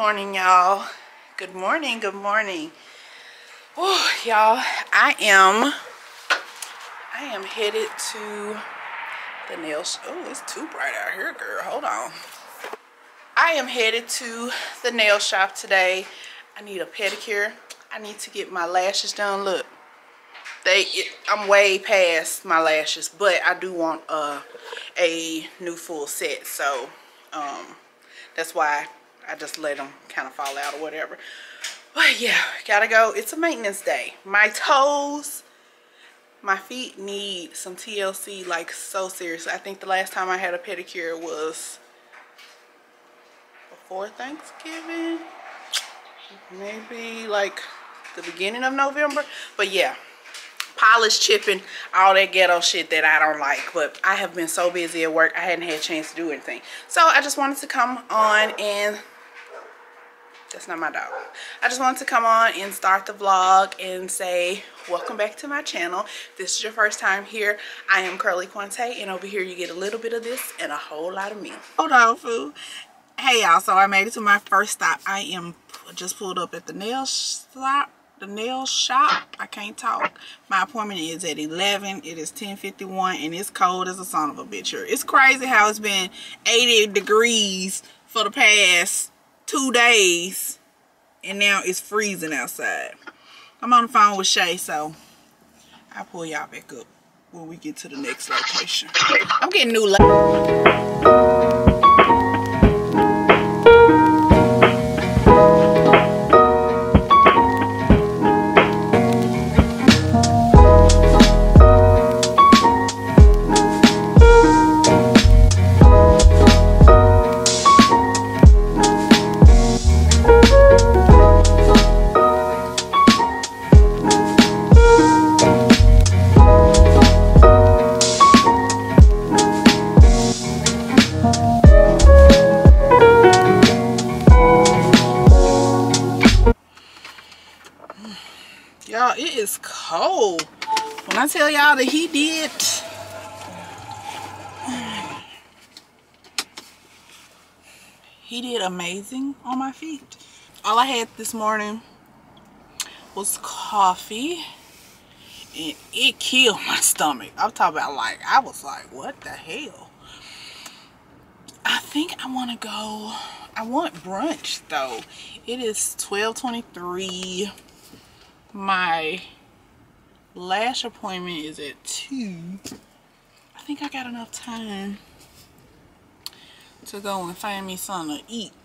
morning y'all. Good morning good morning. Oh y'all i am i am headed to the nails. Oh it's too bright out here girl. Hold on. I am headed to the nail shop today. I need a pedicure. I need to get my lashes done. Look they i'm way past my lashes but i do want a a new full set. So um that's why I just let them kind of fall out or whatever. But yeah, gotta go. It's a maintenance day. My toes, my feet need some TLC like so seriously. I think the last time I had a pedicure was before Thanksgiving. Maybe like the beginning of November. But yeah, polish chipping all that ghetto shit that I don't like. But I have been so busy at work I hadn't had a chance to do anything. So I just wanted to come on and that's not my dog. I just wanted to come on and start the vlog and say welcome back to my channel. If this is your first time here. I am curly quante and over here you get a little bit of this and a whole lot of me. Hold on food hey y'all. So i made it to my first stop. I am just pulled up at the nail shop the nail shop i can't talk my appointment is at 11 it is 10:51, and it's cold as a son of a bitch here it's crazy how it's been 80 degrees for the past two days and now it's freezing outside. I'm on the phone with Shay, so I'll pull y'all back up when we get to the next location. I'm getting new. My feet. All I had this morning was coffee and it killed my stomach. I'm talking about like I was like what the hell? I think I want to go I want brunch though. It is 1223 my lash appointment is at 2. I think I got enough time to go and find me something to eat.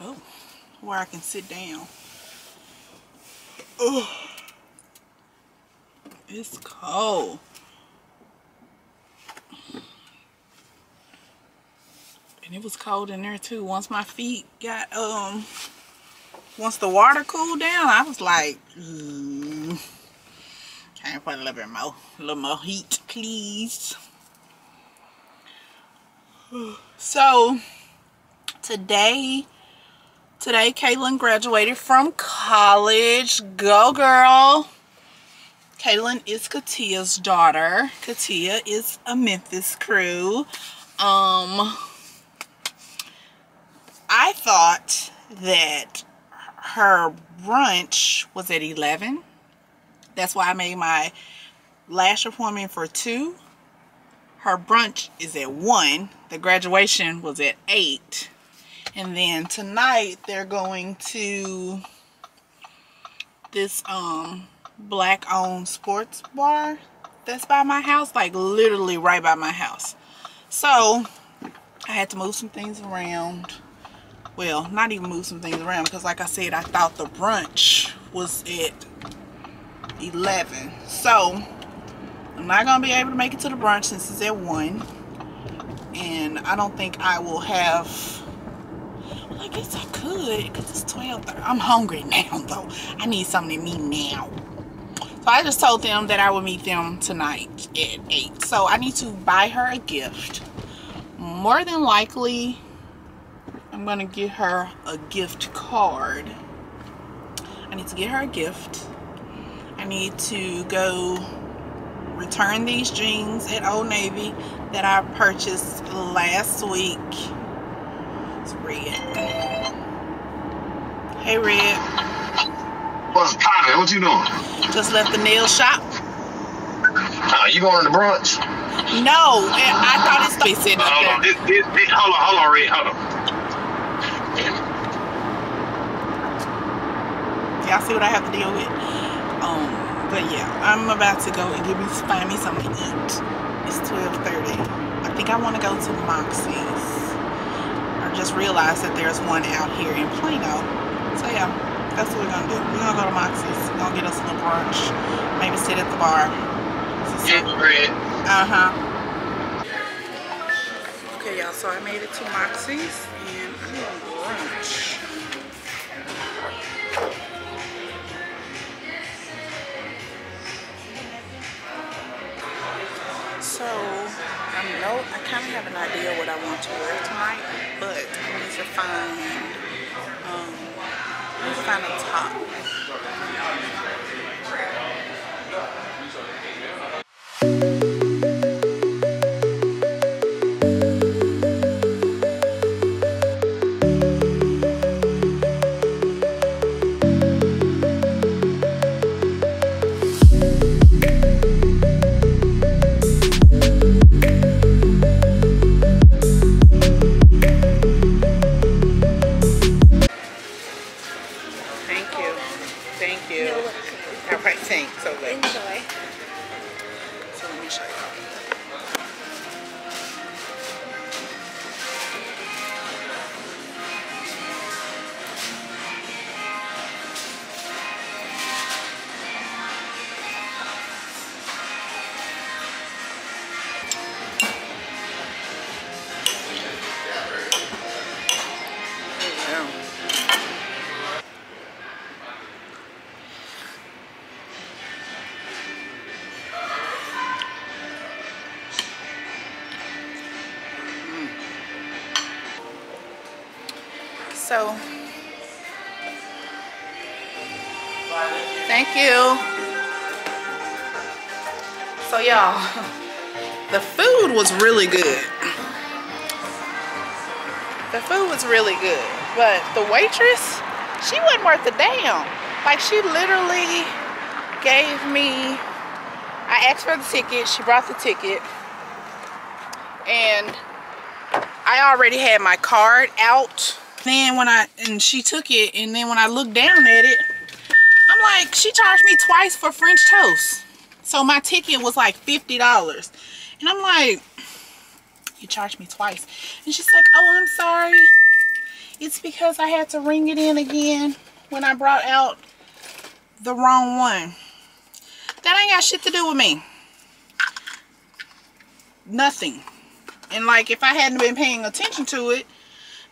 Oh, where I can sit down. Oh, it's cold. And it was cold in there too. Once my feet got, um, once the water cooled down, I was like, mm, can I put a little bit more, a little more heat, please? So, today, today Caitlin graduated from college. Go girl! Caitlin is Katia's daughter. Katia is a Memphis crew. Um, I thought that her brunch was at 11 that's why I made my lash appointment for 2 her brunch is at 1 the graduation was at 8 and then tonight they're going to this um black owned sports bar that's by my house like literally right by my house. So I had to move some things around. Well not even move some things around because like I said I thought the brunch was at 11 so I'm not gonna be able to make it to the brunch since it's at 1 and I don't think I will have I guess I could because it's 12 30. I'm hungry now though I need something to eat now so I just told them that I would meet them tonight at 8 so I need to buy her a gift more than likely I'm going to get her a gift card. I need to get her a gift. I need to go return these jeans at Old Navy that I purchased last week. It's Red. Hey, Red. What's poppin'? What you doing? Just left the nail shop. Uh, you going to the brunch? No, I thought it's be sitting up Hold on, this, this, this, hold on, hold on, Red, hold on. Y'all see what I have to deal with? Um, but yeah, I'm about to go and give me find me something to eat. It's 12:30. I think I want to go to Moxie's. I just realized that there's one out here in Plano. So yeah, that's what we're gonna do. We're gonna go to Moxie's. We're gonna get us a little brunch. Maybe sit at the bar. Yeah, Red. Uh-huh. Okay, y'all, so I made it to Moxie's and I'm on brunch. Kind of have an idea what I want to wear tonight, but I need to find, um, I need to find a top. So, thank you. So, y'all, the food was really good. The food was really good, but the waitress, she wasn't worth a damn. Like, she literally gave me, I asked for the ticket, she brought the ticket, and I already had my card out. Then when I, and she took it, and then when I looked down at it, I'm like, she charged me twice for French toast. So my ticket was like $50. And I'm like, you charged me twice. And she's like, oh, I'm sorry. It's because I had to ring it in again when I brought out the wrong one. That ain't got shit to do with me. Nothing. And like, if I hadn't been paying attention to it,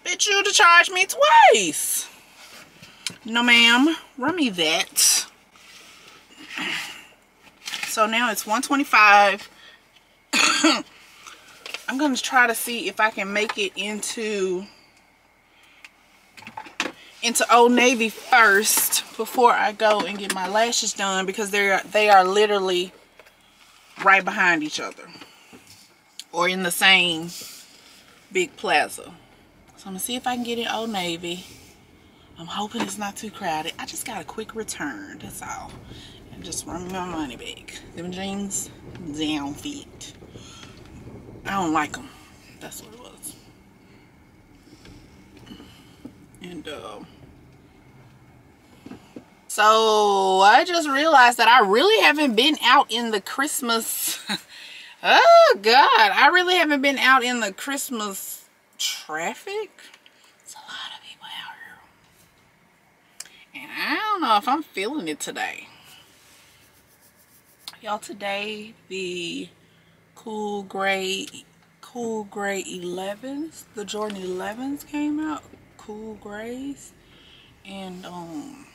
bitch, you to charge me twice. No, ma'am. Run me that. So now it's 125. I'm going to try to see if I can make it into into Old Navy first before I go and get my lashes done because they're they are literally right behind each other or in the same big plaza. So I'm gonna see if I can get it Old Navy. I'm hoping it's not too crowded. I just got a quick return, that's all. And just run me my money back. Them jeans, down fit. I don't like them. That's what it was. And uh, so I just realized that I really haven't been out in the Christmas. oh God, I really haven't been out in the Christmas traffic. It's a lot of people out here. And I don't know if I'm feeling it today. Y'all, today the cool gray, cool gray 11s, the Jordan 11s came out. Cool grays. And um,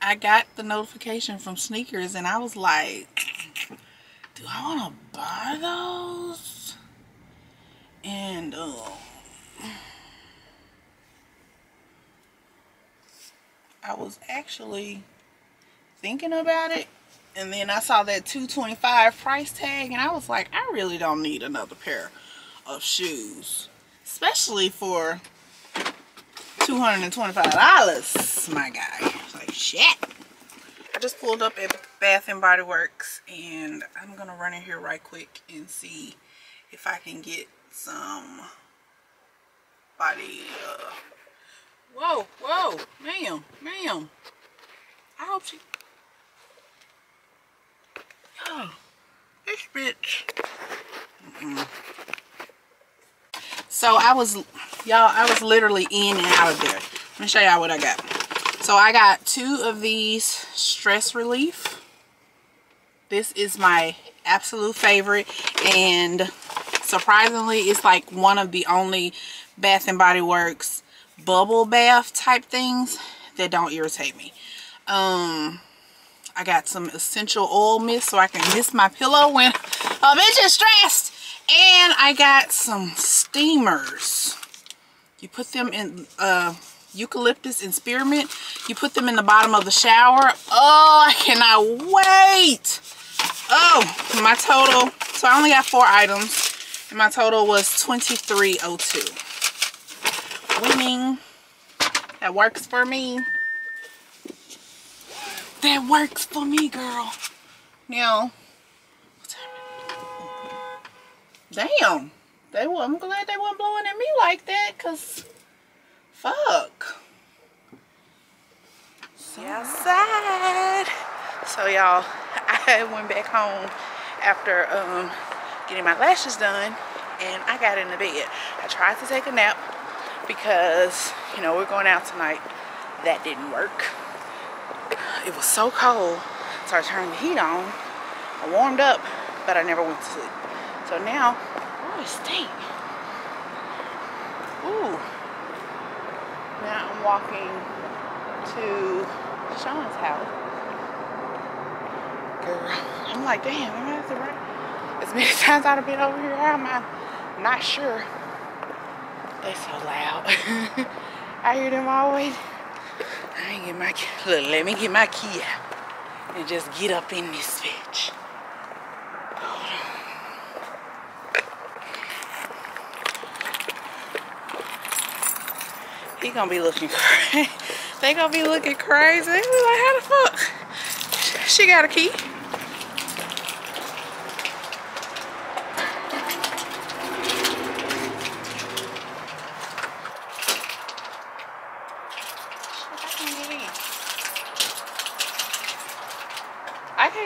I got the notification from SNKRS and I was like, do I want to buy those? And um, I was actually thinking about it and then I saw that 225 price tag and I was like I really don't need another pair of shoes especially for $225, my guy. Like, shit. I just pulled up at Bath and Body Works and I'm gonna run in here right quick and see if I can get some body uh whoa whoa ma'am ma'am. I hope she oh this bitch. Mm -mm. so I was y'all I was literally in and out of there. Let me show y'all what I got. So I got two of these stress relief. This is my absolute favorite. And surprisingly it's like one of the only Bath and Body Works bubble bath type things that don't irritate me. Um, I got some essential oil mist so I can mist my pillow when a bitch is stressed. And I got some steamers. You put them in uh, eucalyptus and spearmint. You put them in the bottom of the shower. Oh, I cannot wait. Oh, my total. So I only got four items. And my total was 2302 winning. That works for me. That works for me, girl. Now, damn. They were, I'm glad they weren't blowing at me like that, because fuck. So sad. So y'all, I went back home after um, getting my lashes done and I got in the bed. I tried to take a nap because, you know, we're going out tonight. That didn't work. It was so cold, so I turned the heat on. I warmed up, but I never went to sleep. So now, oh, it stink. Ooh. Now I'm walking to Sean's house. Girl, I'm like, damn, am I at the right? Many times I've been over here, I'm not sure. They're so loud. I hear them always. I ain't get my key. Look, let me get my key out and just get up in this bitch. He gonna be looking crazy. they gonna be looking crazy. Like, how the fuck? She got a key.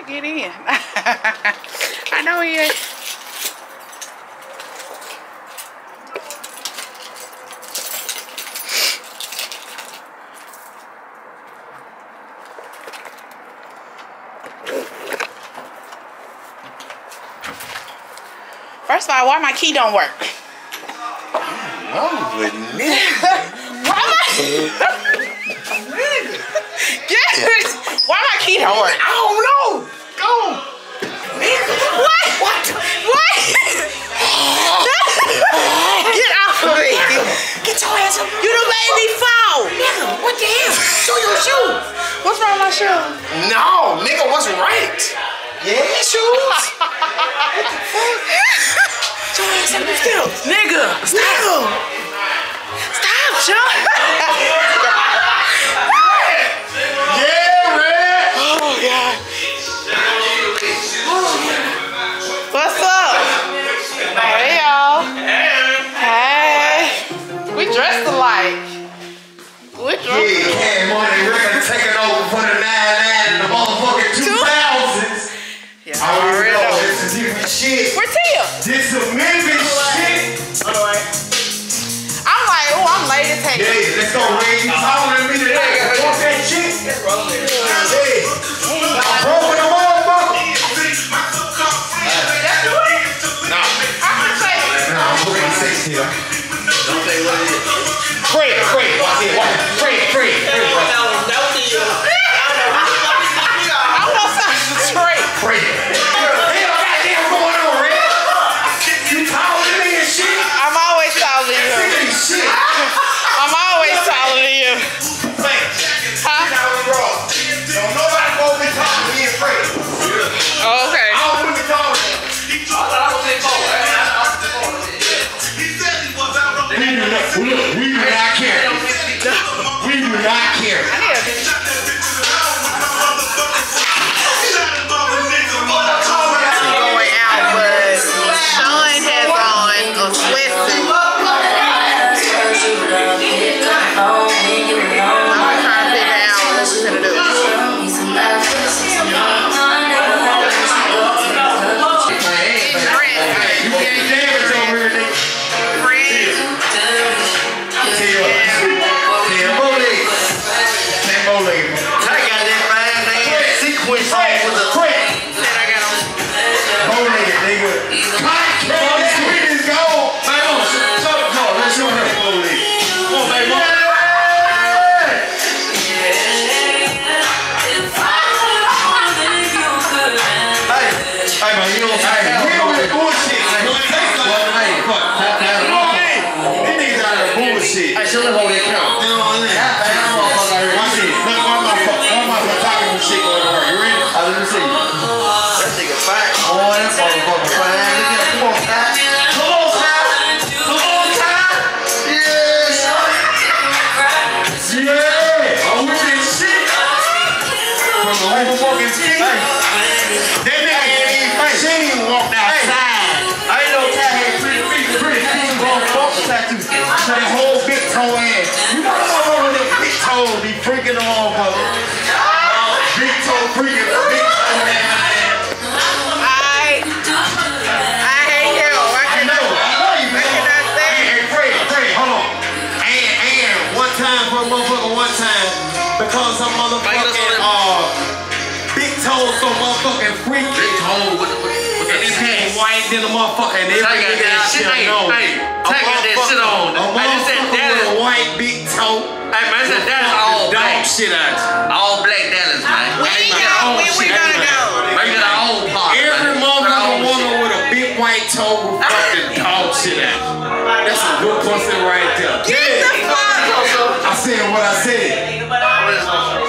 get in. I know he ain't. First of all, why my key don't work? I don't know, why my Why my key don't work? I don't know. Go. What? What? What? Get off of me. Get your ass up. You done made me fall. Nigga, what the hell? Show your shoe. What's wrong with my shoe? No, nigga, what's right? Yeah, shoes. what the fuck? Show your ass up. Still. Nigga. Stop. Stop, Sean. yeah, man. Oh, God. What's up? Hey, y'all. Hey. We dressed alike. We dressed Yeah, had money record taking over for the 99 and the motherfucking 2000s. Yeah, I already already know shit. Where Tia? This some Memphis shit. I'm like, oh, I'm late as heck. Yeah, let's go, Ray. You taller than me today. Fuck that shit. Yeah. I'm broke in the motherfucker. Nah, I'm gonna say, nah, I'm looking sexy here. Don't say what it is. Fred, Fred, watch it, watch it. Fred, Fred, Fred, watch it. I not Yeah. I'm this shit. From the motherfucking feet. That nigga ain't even fight. She ain't even walked outside. I ain't know Ty had pretty feet. Pretty feet, motherfucker. Tattoo. That whole big toe ass. You know the motherfucker with them big toes be freaking the motherfucker. Because some motherfucking, uh, big toes so motherfucking freaky. Big toe with the- with the- with And the his hand white than a motherfucker, and every Ty got nigga that out shit- there hey, know. hey, A Ty got that motherfucker- shit on. A Hey, this that motherfucker with Dallas. a white big toe. Hey, man, that- that is all Dog black. shit out you. All black Dallas, man. We Hey, ain't man, go. all When we shit. gonna go? Make it our own part. Every man. motherfucker Our own woman shit. with a big white toe will fucking dog shit out. That's a good pussy right there. Get the fuck. Said what I said.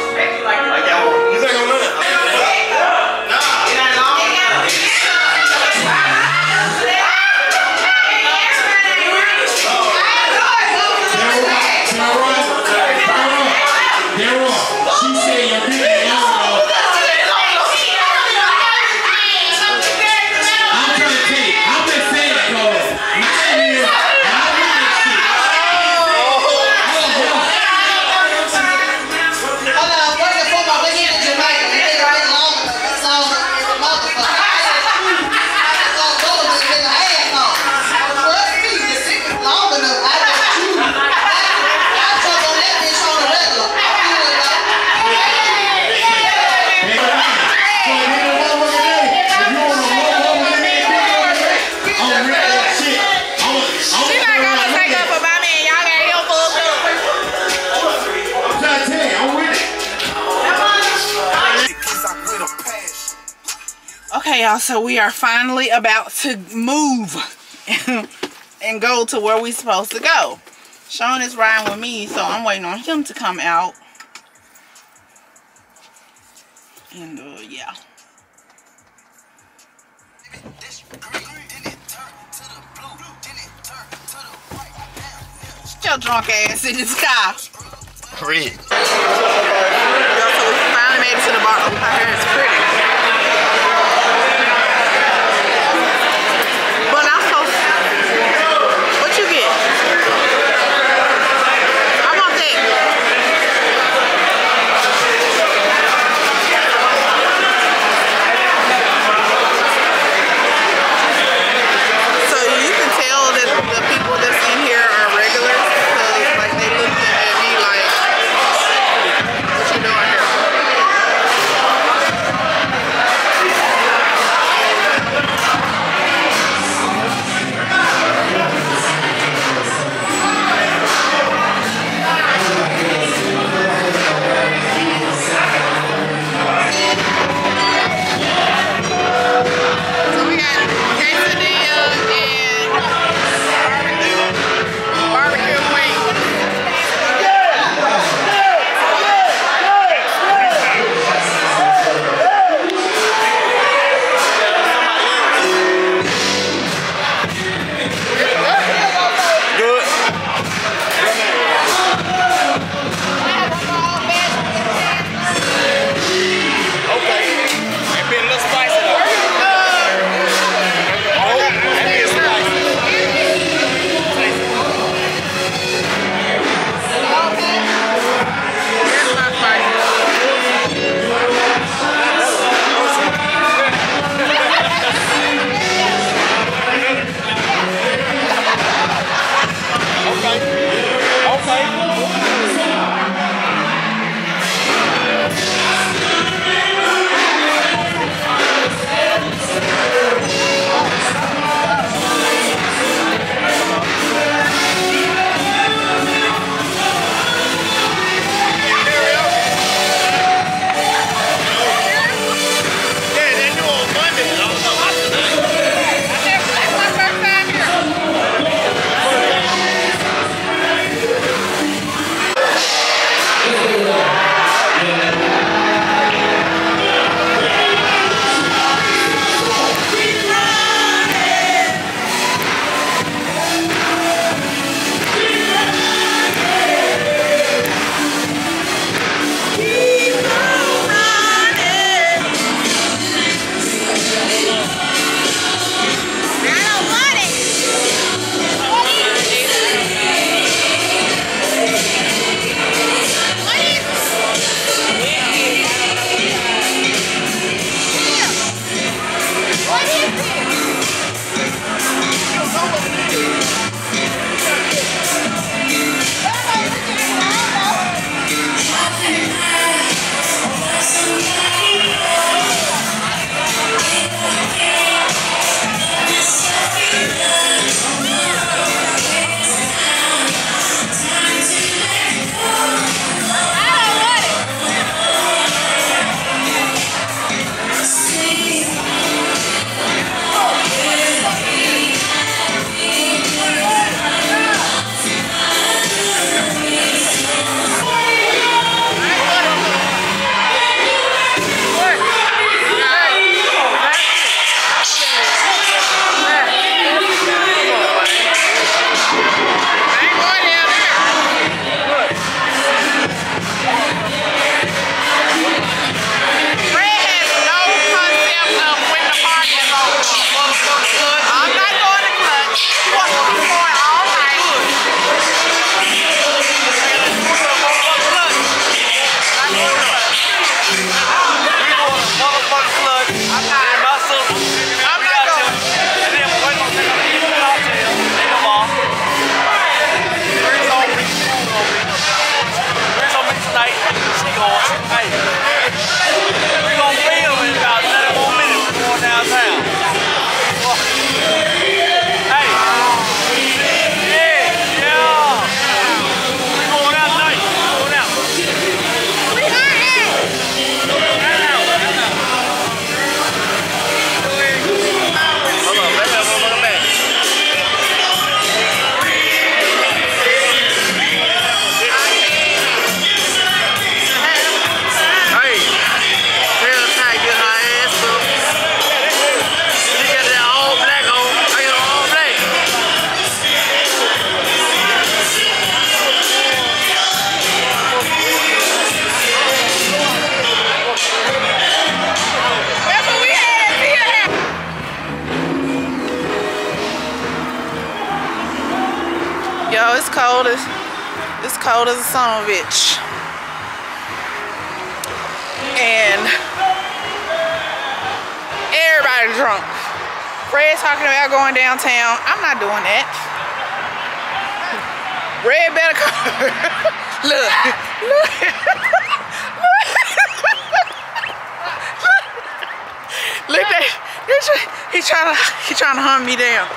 Okay, y'all. So we are finally about to move and go to where we're supposed to go. Sean is riding with me, so I'm waiting on him to come out. And uh, yeah. Get your drunk ass in this car. So we finally made it to the bar. Oh, my hair is pretty. Cold as a son of a bitch. And everybody drunk. Fred's talking about going downtown. I'm not doing that. Red better come. look, look, look. He trying to he trying to hunt me down.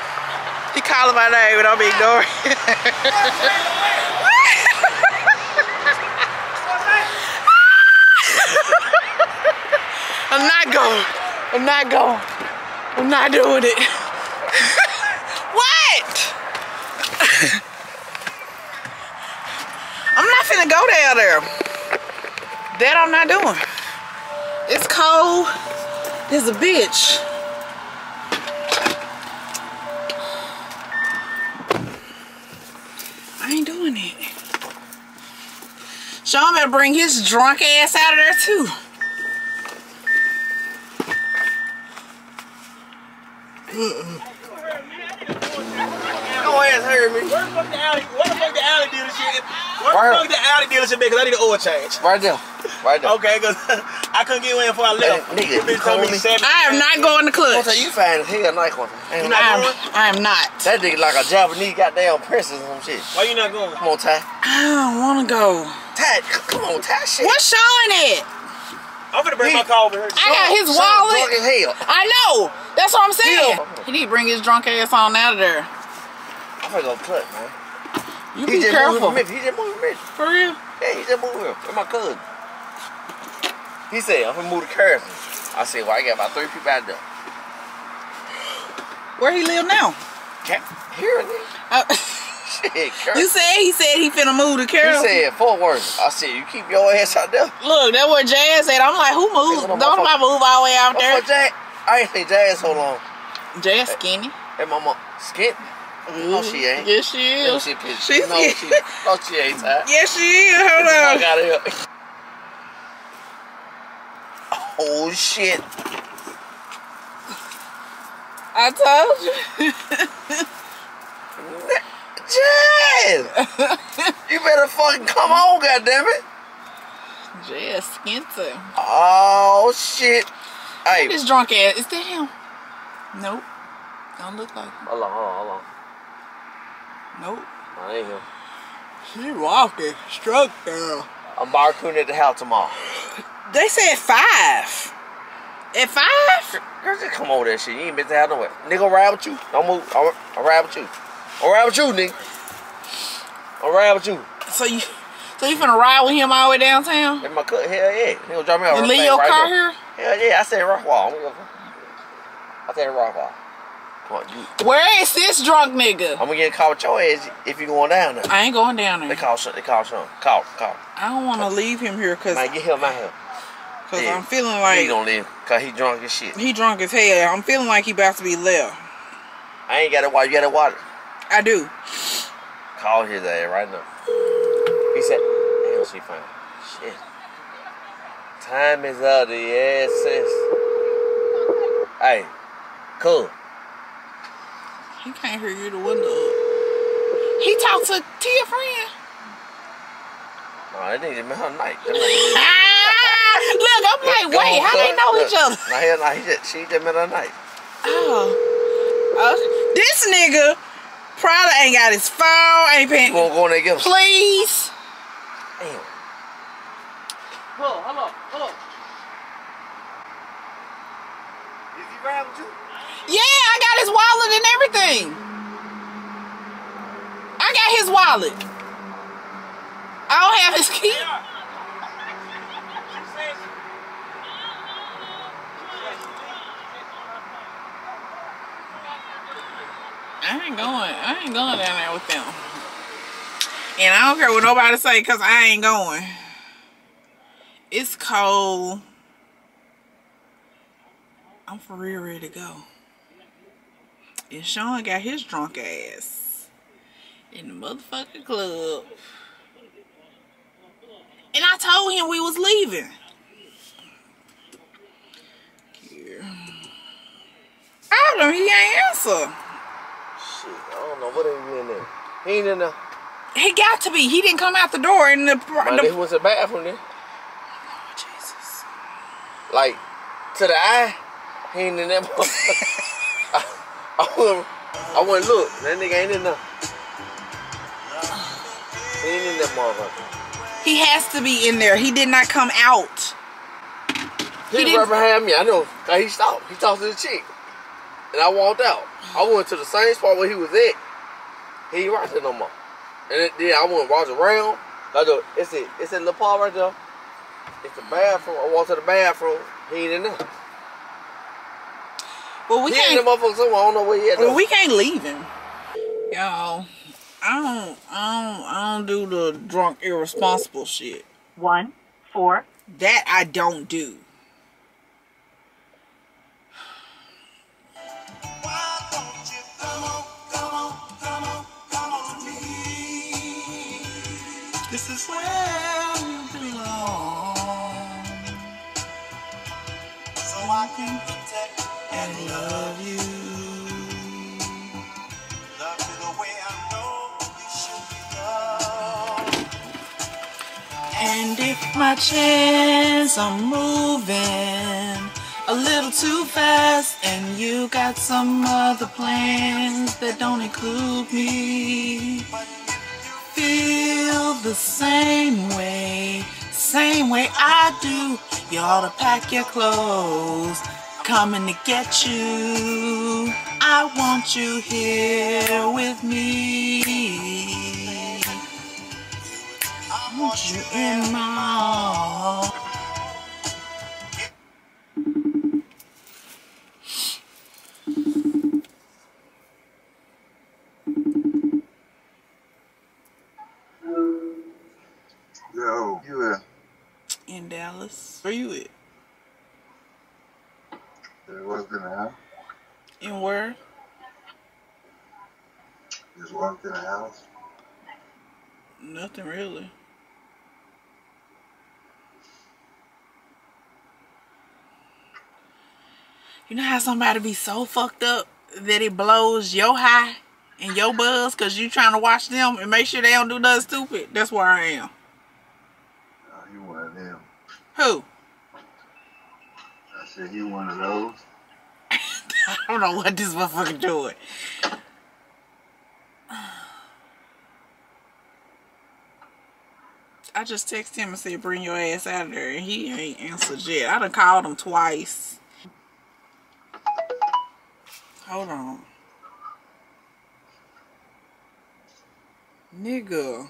He calling my name and I'm ignoring. I'm not going. I'm not going. I'm not doing it. what? I'm not finna go down there. That I'm not doing. It's cold. There's a bitch. I ain't doing it. Sean better bring his drunk ass out of there too. Your ass heard me. Where the fuck the alley? Where the fuck the alley dealership? Where Right the fuck the alley dealership? Because I need an oil change. Right there. Right there. Okay, because I couldn't get in before I left. Hey, nigga, This bitch told me you seven. I am not going to One clutch. time you find as hell nice one. You not I'm, going? I am not. That nigga like a Japanese goddamn princess or some shit. Why you not going? Come on, Ty. I don't want to go. Ty, come on, Ty shit. What's showing it? Bring my car over here. I got his Son drunk wallet. as hell. I know. That's what I'm saying. Yeah. He need to bring his drunk ass on out of there. I'm gonna go cut, man. You He be just careful. moved. He just moved with. For real? Yeah, he just moved here. With my cousin. He said, I'm gonna move to Carson. I said, well, I got about three people out there. Where he live now? Can't hear. Uh, Shit, you said he said he finna move to He Carroll. said Fort Worth. I said, you keep your ass out there. Look, that's what Jazz said. I'm like, who moved? Hey, Don't nobody move all the way out there. Jazz. I ain't seen Jazz so long. Jazz skinny. Hey, mama, skip. No, she ain't. Yes, she No, is. she picture. She's no, she, no, she ain't. Yes, she is. Hold on. out of here. Oh shit. I told you. Jazz! you better fucking come on, goddammit. Jazz skinty. Oh shit. Hey, This drunk ass. Is that him? Nope. Don't look like him. hold on, hold on, hold on. Nope. I ain't him. She walking. Struck girl. I'm barcooning at the house tomorrow. They said five. At five? Girl, just come over that shit. You ain't been to have nowhere. Nigga, ride with you. Don't move. I'll, I'll ride with you. I'll ride with you, nigga. I'll ride with you. So you so you finna ride with him all the way downtown? In my cut, hell yeah. He gonna drop me off. You leave your right car there. here? Hell yeah, I said Rockwall. I'm gonna, I said Rockwall. Come on, you. Where is this drunk nigga? I'm gonna get caught with your ass if you're going down there. I ain't going down there. They call shit. They call Sean. Call, call. I don't wanna leave him here cause, Man, get him out here. cause Yeah. I'm feeling like he gonna live, cause he drunk as shit. he drunk as hell. I'm feeling like he about to be left. I ain't got to watch. You got to watch. I do. Call his ass right now. He said, "Damn, she fine." Shit. Time is of the essence. Hey, cool. He can't hear you the window up. He talked to to your friend. No, that nigga met her night. Look, I'm like, wait, how they know Look, each other? Nah, he just, she just met her night. Oh. Uh, this nigga probably ain't got his phone, ain't paying. You paying. gonna go in there and get him? Please. Damn. Hold on, hold on, hold on. Is he riding with you? Yeah, I got his wallet and everything. I got his wallet. I don't have his key. I ain't going. I ain't going down there with them. And I don't care what nobody say because I ain't going. It's cold. I'm for real ready to go. And Sean got his drunk ass in the motherfucking club. And I told him we was leaving. I told him he ain't answer. Shit, I don't know what he in there. He ain't in there. He got to be. He didn't come out the door in the. Man, the to the bathroom then. Oh, Jesus. Like, to the eye, he ain't in that. I, I went, I went look. That nigga ain't in there. He ain't in that motherfucker. He has to be in there. He did not come out. He, He was didn't- right behind me. I know. he stopped. He talked to the chick. And I walked out. I went to the same spot where he was at. He ain't right there no more. And it, then I went walked around. I look, uh, it's it. It's in the part right there. It's the bathroom. I walked to the bathroom. He ain't in there. Well, we he ain't in can't. the motherfucker somewhere. I don't know where he at. Well, we can't leave him. Y'all, I don't, I don't, I don't do the drunk, irresponsible shit. one, four, That I don't do. This is where you belong. So I can protect and love you. Love you the way I know you should be loved. And if my chance are moving a little too fast, and you got some other plans that don't include me, feel the same way, same way I do. You ought to pack your clothes, coming to get you. I want you here with me. I want you in my arms. Nothing really. You know how somebody be so fucked up that it blows your high and your buzz because you trying to watch them and make sure they don't do nothing stupid? That's where I am. Oh, you one of them. Who? I said you one of those. I don't know what this motherfucker doing. I just texted him and said, bring your ass out of there. And he ain't answered yet. I done called him twice. Hold on. Nigga.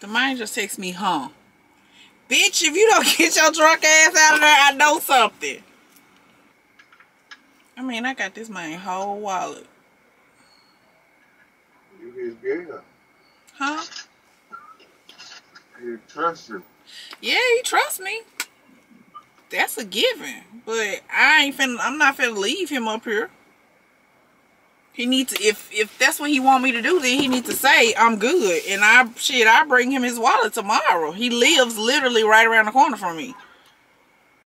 The mind just takes me home. Bitch, if you don't get your drunk ass out of there, I know something. I mean, I got this man whole wallet. You his girl. Huh? You trust him. Yeah, he trusts me. That's a given. But I ain't finna, I'm not finna leave him up here. He needs to, if, if that's what he want me to do, then he needs to say, I'm good. And I, shit, I bring him his wallet tomorrow. He lives literally right around the corner from me.